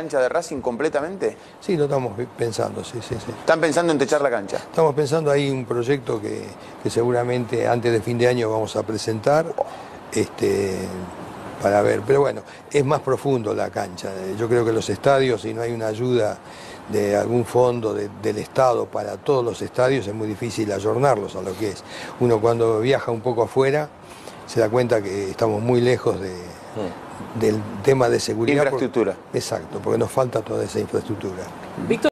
cancha de Racing completamente? Sí, lo estamos pensando, sí, sí, sí. ¿Están pensando en techar la cancha? Estamos pensando ahí un proyecto que, que seguramente antes de fin de año vamos a presentar. Este, para ver, pero bueno, es más profundo la cancha. Yo creo que los estadios, si no hay una ayuda de algún fondo de- del Estado para todos los estadios, es muy difícil ayornarlos a lo que es. Uno cuando viaja un poco afuera se da cuenta que estamos muy lejos de, del tema de seguridad. por- Infraestructura. exacto, porque nos falta toda esa infraestructura. Víctor.